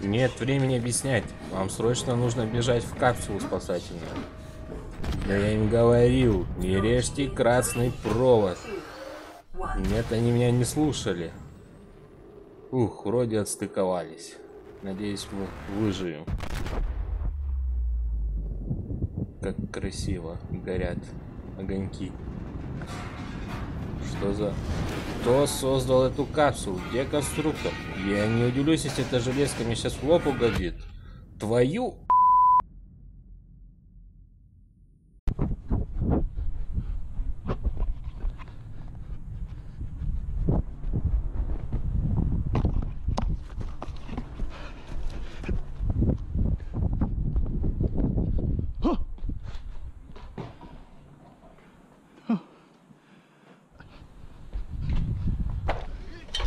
Нет времени объяснять. Вам срочно нужно бежать в капсулу спасательную. Да я им говорил, не режьте красный провод. Нет, они меня не слушали. Ух, вроде отстыковались. Надеюсь, мы выживем. Как красиво горят огоньки. Что за... Кто создал эту капсулу? Где конструктор? Я не удивлюсь, если эта железка мне сейчас в лоб угодит. Твою...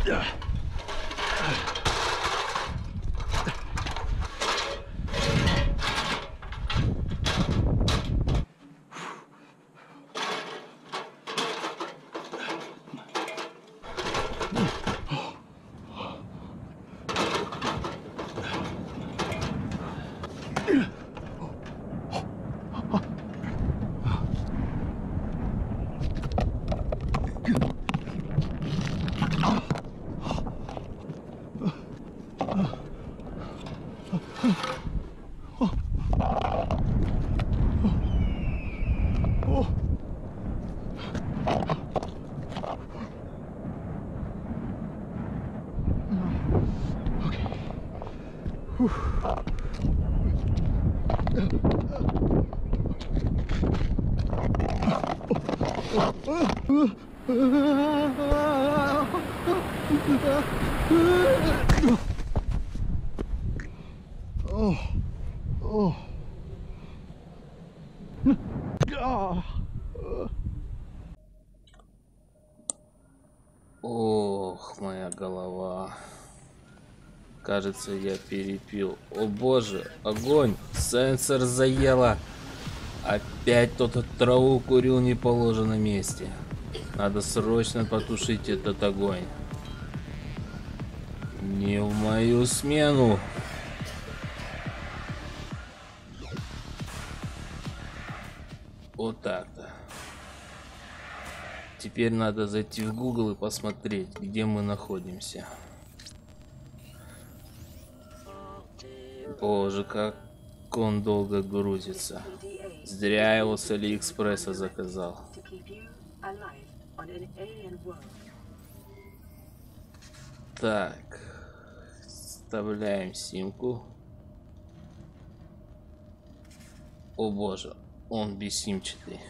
Yeah. Ох, моя голова. Кажется, я перепил. О боже, огонь! Сенсор заело! Опять кто-то траву курил не положенном месте. Надо срочно потушить этот огонь. Не в мою смену. Вот так-то. Теперь надо зайти в Google и посмотреть, где мы находимся. Боже, как он долго грузится. Зря его с Алиэкспресса заказал. Так, вставляем симку. О боже, он бессимчатый.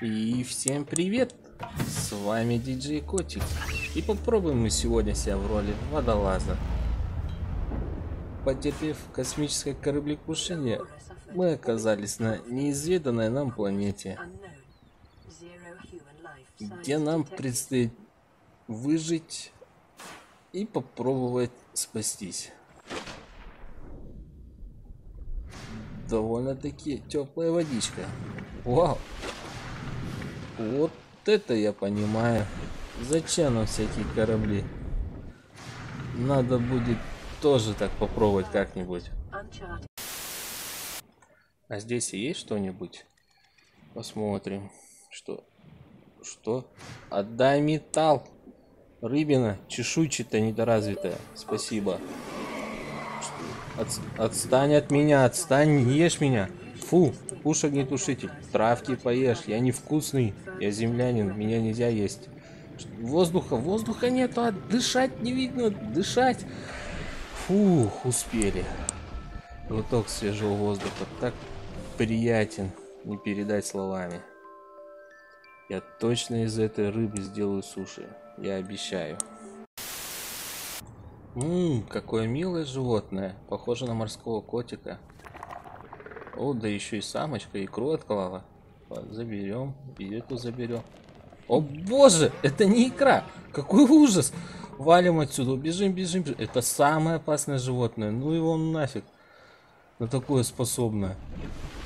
И всем привет! С вами диджей Котик. И попробуем мы сегодня себя в роли водолаза. Потерпев космическое кораблекрушение, мы оказались на неизведанной нам планете, где нам предстоит выжить и попробовать спастись. Довольно-таки теплая водичка. Вау! Вот это я понимаю. Зачем нам всякие корабли? Надо будет тоже так попробовать как-нибудь. А здесь есть что-нибудь? Посмотрим. Что? Что? Отдай металл. Рыбина, чешуйчатая, недоразвитая. Спасибо. От, отстань от меня, отстань, не ешь меня. Фу, кушай огнетушитель. Травки поешь, я невкусный. Я землянин, меня нельзя есть. Воздуха, воздуха нету, а дышать не видно, дышать. Фух, успели. Глоток свежего воздуха так приятен, не передать словами. Я точно из этой рыбы сделаю суши, я обещаю. Ммм, какое милое животное, похоже на морского котика. О, да еще и самочка икру отклала. Заберем, и эту заберем. О боже, это не икра, какой ужас. Валим отсюда, бежим, бежим. Это самое опасное животное. Ну его нафиг. На такое способное.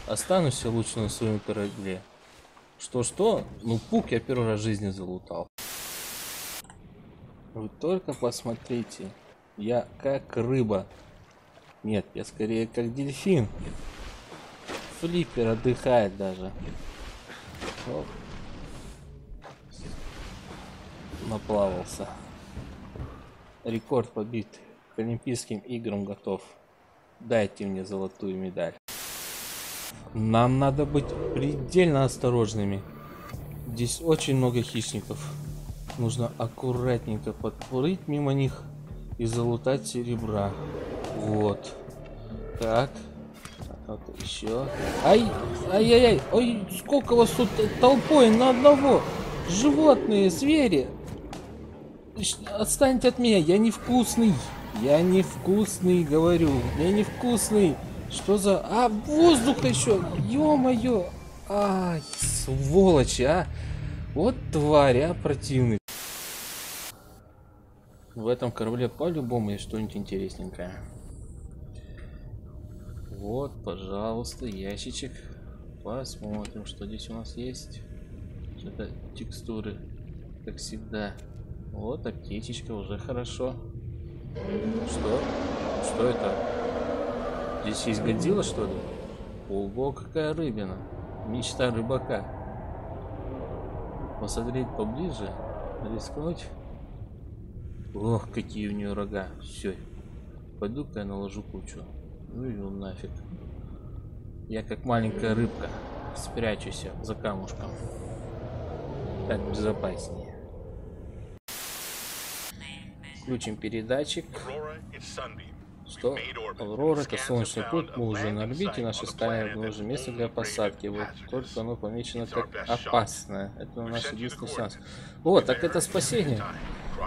Останусь я лучше на своем корабле. Что-что? Ну, пук я первый раз в жизни залутал. Вы только посмотрите. Я как рыба. Нет, я скорее как дельфин. Флиппер отдыхает даже. Оп. Наплавался. Рекорд побит. К Олимпийским играм готов. Дайте мне золотую медаль. Нам надо быть предельно осторожными. Здесь очень много хищников. Нужно аккуратненько подплыть мимо них и залутать серебра. Вот. Так. Вот еще. Ай! Ай-яй-яй! Ой, сколько вас тут толпой на одного! Животные, звери! Отстаньте от меня, я невкусный! Я невкусный, говорю. Я невкусный. Что за... А, воздух еще! Ё-моё! Ай, сволочи, а! Вот тварь, а, противный. В этом корабле по-любому есть что-нибудь интересненькое. Вот, пожалуйста, ящичек. Посмотрим, что здесь у нас есть. Что-то текстуры, как всегда. Вот, аптечечка, уже хорошо. Что? Что это? Здесь есть Годзилла, что ли? Ого, какая рыбина. Мечта рыбака. Посмотреть поближе, рискнуть. Ох, какие у нее рога. Все. Пойду-ка я наложу кучу. Ну и нафиг. Я как маленькая рыбка спрячусь за камушком. Так безопаснее. Включим передатчик. Что? Аврора это солнечный путь, мы уже на орбите, наши сканеры уже место для посадки. Вот только оно помечено как опасное. Это наш единственный шанс. О, так это спасение.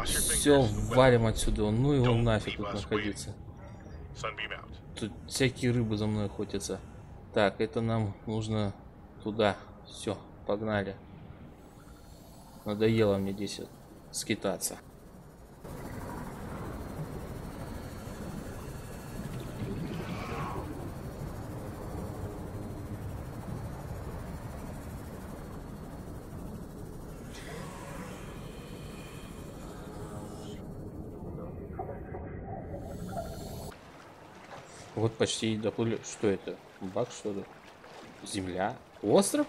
Все, валим отсюда. Ну его нафиг тут находиться. Тут всякие рыбы за мной охотятся. Так, это нам нужно туда. Все, погнали. Надоело мне здесь скитаться. Вот почти доплыли. Что это? Бак что ли? Земля? Остров?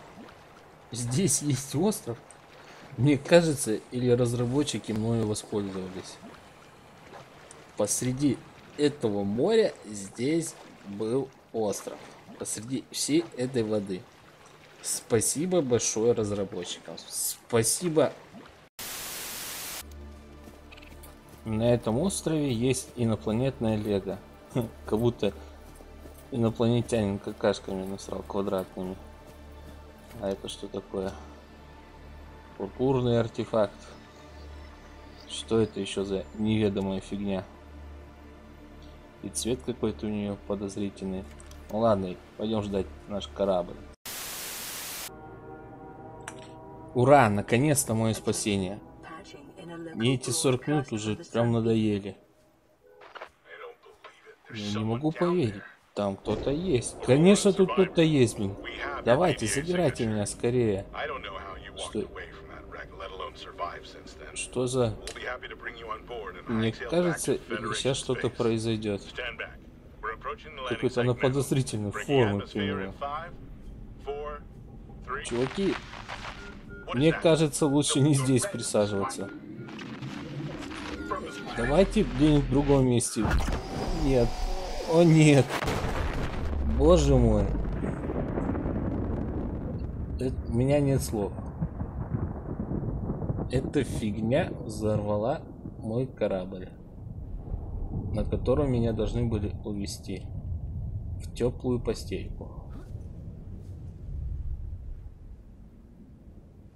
Здесь есть остров? Мне кажется, или разработчики мною воспользовались. Посреди этого моря здесь был остров. Посреди всей этой воды. Спасибо большое разработчикам. Спасибо. На этом острове есть инопланетная лего. Как будто инопланетянин какашками насрал квадратными. А это что такое? Пурпурный артефакт. Что это еще за неведомая фигня? И цвет какой-то у нее подозрительный. Ну ладно, пойдем ждать наш корабль. Ура, наконец-то мое спасение. Мне эти 40 минут уже прям надоели. Я не могу поверить. Там кто-то есть. Конечно, тут кто-то есть, блин. Давайте, забирайте меня скорее. Что? Что за... Мне кажется, сейчас что-то произойдет. Какой-то она подозрительной формы приняла. Чуваки, мне кажется, лучше не здесь присаживаться. Давайте где-нибудь в другом месте. Нет. О нет. Боже мой. Это, у меня нет слов. Эта фигня взорвала мой корабль, на котором меня должны были увезти в теплую постельку.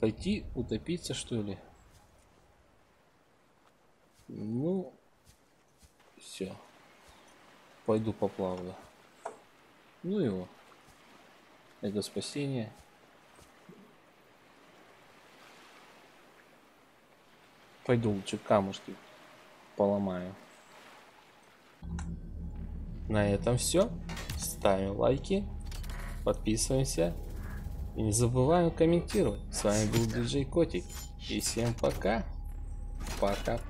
Пойти утопиться, что ли? Ну, все. Пойду поплаваю. Ну его. Это спасение. Пойду лучше камушки поломаю. На этом все. Ставим лайки. Подписываемся. И не забываем комментировать. С вами был диджей Котик. И всем пока. Пока.